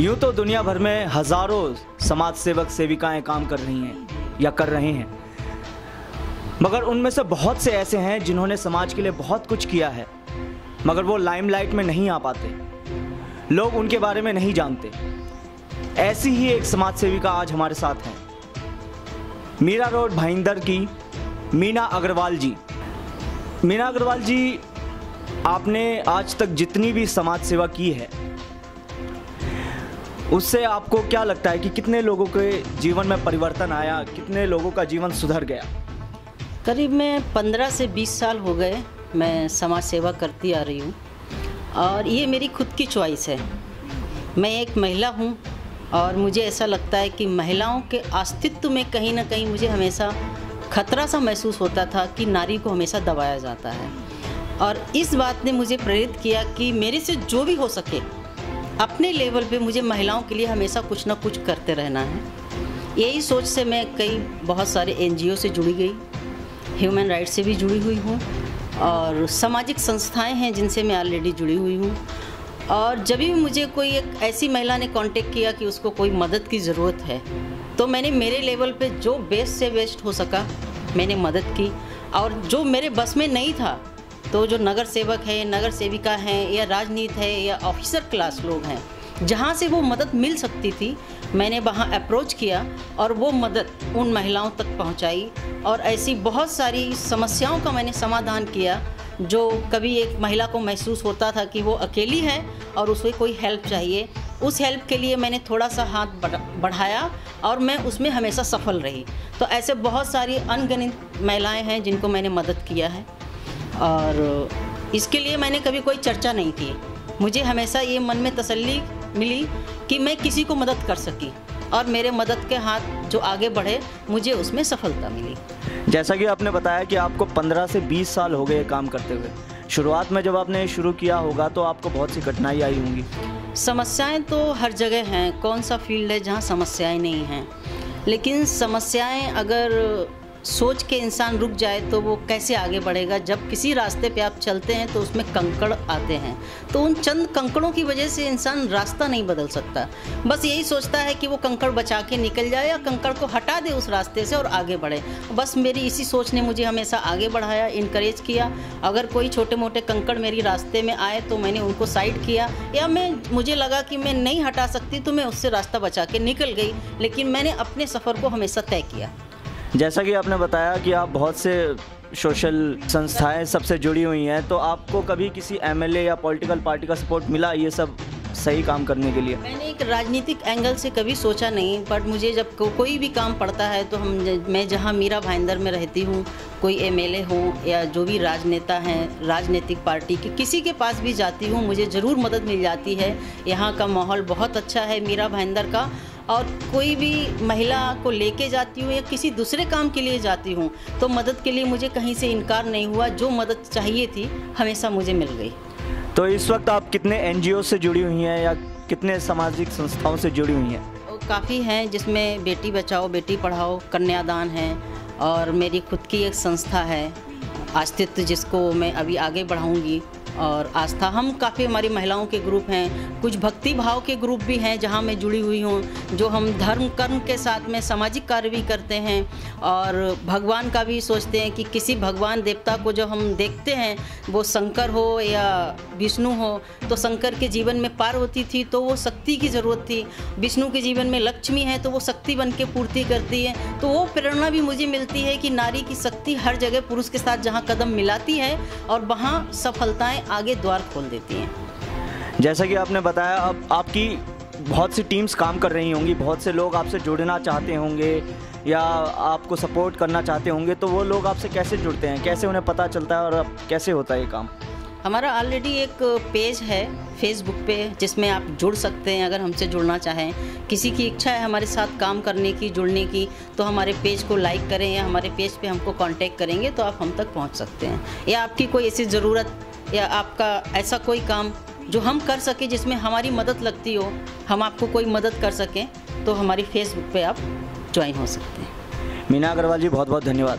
यूँ तो दुनिया भर में हज़ारों समाज सेवक, सेविकाएँ काम कर रही हैं, या कर रहे हैं। मगर उनमें से बहुत से ऐसे हैं जिन्होंने समाज के लिए बहुत कुछ किया है, मगर वो लाइमलाइट में नहीं आ पाते। लोग उनके बारे में नहीं जानते। ऐसी ही एक समाज सेविका आज हमारे साथ हैं। मीरा रोड भाईंदर की, मीना अग्रवाल जी। मीना अग्रवाल जी, आपने आज तक जितनी भी समाज सेवा की है उससे आपको क्या लगता है कि कितने लोगों के जीवन में परिवर्तन आया, कितने लोगों का जीवन सुधर गया? करीब मैं पंद्रह से बीस साल हो गए मैं समाज सेवा करती आ रही हूँ और ये मेरी खुद की चॉइस है। मैं एक महिला हूँ और मुझे ऐसा लगता है कि महिलाओं के अस्तित्व में कहीं ना कहीं मुझे हमेशा खतरा सा महसूस होता था कि नारी को हमेशा दबाया जाता है। और इस बात ने मुझे प्रेरित किया कि मेरे से जो भी हो सके अपने लेवल पे मुझे महिलाओं के लिए हमेशा कुछ ना कुछ करते रहना है। यही सोच से मैं कई बहुत सारे एनजीओ से जुड़ी गई, ह्यूमन राइट्स से भी जुड़ी हुई हूँ और सामाजिक संस्थाएँ हैं जिनसे मैं ऑलरेडी जुड़ी हुई हूँ। और जब भी मुझे कोई एक ऐसी महिला ने कांटेक्ट किया कि उसको कोई मदद की ज़रूरत है तो मैंने मेरे लेवल पे जो बेस्ट से बेस्ट हो सका, मैंने मदद की। और जो मेरे बस में नहीं था तो जो नगर सेवक है, नगर सेविका हैं, या राजनीति है, या ऑफिसर क्लास लोग हैं, जहाँ से वो मदद मिल सकती थी, मैंने वहाँ अप्रोच किया और वो मदद उन महिलाओं तक पहुँचाई और ऐसी बहुत सारी समस्याओं का मैंने समाधान किया, जो कभी एक महिला को महसूस होता था कि वो अकेली है और उसे कोई हेल्प चाहिए। उस हेल्प के लिए मैंने थोड़ा सा हाथ बढ़ाया और मैं उसमें हमेशा सफल रही। तो ऐसे बहुत सारी अनगणित महिलाएँ हैं, जिनको मैंने मदद किया है। और इसके लिए मैंने कभी कोई चर्चा नहीं की। मुझे हमेशा ये मन में तसल्ली मिली कि मैं किसी को मदद कर सकी और मेरे मदद के हाथ जो आगे बढ़े मुझे उसमें सफलता मिली। जैसा कि आपने बताया कि आपको 15 से 20 साल हो गए काम करते हुए। शुरुआत में जब आपने शुरू किया होगा तो आपको बहुत सी कठिनाई आई होंगी। समस्याएँ तो हर जगह हैं कौन सा फ़ील्ड है जहाँ समस्याएँ नहीं हैं। लेकिन समस्याएँ अगर सोच के इंसान रुक जाए तो वो कैसे आगे बढ़ेगा? जब किसी रास्ते पे आप चलते हैं तो उसमें कंकड़ आते हैं। तो उन चंद कंकड़ों की वजह से इंसान रास्ता नहीं बदल सकता। बस यही सोचता है कि वो कंकड़ बचा के निकल जाए या कंकड़ को हटा दे उस रास्ते से और आगे बढ़े। बस मेरी इसी सोच ने मुझे हमेशा आगे बढ़ाया इनक्रेज किया। अगर कोई छोटे मोटे कंकड़ मेरी रास्ते में आए तो मैंने उनको साइड किया। या मैं, मुझे लगा कि मैं नहीं हटा सकती तो मैं उससे रास्ता बचा के निकल गई, लेकिन मैंने अपने सफ़र को हमेशा तय किया। जैसा कि आपने बताया कि आप बहुत से सोशल संस्थाएँ सबसे जुड़ी हुई हैं तो आपको कभी किसी एमएलए या पॉलिटिकल पार्टी का सपोर्ट मिला ये सब सही काम करने के लिए? मैंने एक राजनीतिक एंगल से कभी सोचा नहीं बट मुझे जब को, कोई भी काम पड़ता है तो हम मैं जहाँ मीरा भाईंदर में रहती हूँ कोई एमएलए हो या जो भी राजनेता हैं राजनीतिक पार्टी के किसी के पास भी जाती हूँ मुझे ज़रूर मदद मिल जाती है। यहाँ का माहौल बहुत अच्छा है मीरा भाईंदर का और कोई भी महिला को लेके जाती हूँ या किसी दूसरे काम के लिए जाती हूँ तो मदद के लिए मुझे कहीं से इनकार नहीं हुआ। जो मदद चाहिए थी हमेशा मुझे मिल गई। तो इस वक्त आप कितने एनजीओ से जुड़ी हुई हैं या कितने सामाजिक संस्थाओं से जुड़ी हुई हैं? काफ़ी हैं जिसमें बेटी बचाओ बेटी पढ़ाओ कन्यादान है और मेरी खुद की एक संस्था है अस्तित्व जिसको मैं अभी आगे बढ़ाऊँगी। और आस्था। हम काफ़ी हमारी महिलाओं के ग्रुप हैं। कुछ भक्ति भाव के ग्रुप भी हैं, जहाँ मैं जुड़ी हुई हूँ, जो हम धर्म, कर्म के साथ में सामाजिक कार्य भी करते हैं और भगवान का भी सोचते हैं कि किसी भगवान देवता को जो हम देखते हैं, वो शंकर हो या विष्णु हो तो शंकर के जीवन में पार्वती थी तो वो शक्ति की ज़रूरत थी। विष्णु के जीवन में लक्ष्मी है तो वो शक्ति बन के पूर्ति करती है तो वो प्रेरणा भी मुझे मिलती है कि नारी की शक्ति हर जगह पुरुष के साथ जहाँ कदम मिलाती है और वहाँ सफलताएँ आगे द्वार खोल देती हैं। जैसा कि आपने बताया अब आपकी बहुत सी टीम्स काम कर रही होंगी बहुत से लोग आपसे जुड़ना चाहते होंगे या आपको सपोर्ट करना चाहते होंगे तो वो लोग आपसे कैसे जुड़ते हैं? कैसे उन्हें पता चलता है और कैसे होता है ये काम? हमारा ऑलरेडी एक पेज है फेसबुक पे जिसमें आप जुड़ सकते हैं अगर हमसे जुड़ना चाहें। किसी की इच्छा है हमारे साथ काम करने की जुड़ने की तो हमारे पेज को लाइक करें या हमारे पेज पे हमको कांटेक्ट करेंगे तो आप हम तक पहुँच सकते हैं। या आपकी कोई ऐसी ज़रूरत या आपका ऐसा कोई काम जो हम कर सकें जिसमें हमारी मदद लगती हो, हम आपको कोई मदद कर सकें तो हमारी फेसबुक पे आप ज्वाइन हो सकते हैं। मीना अग्रवाल जी बहुत बहुत धन्यवाद।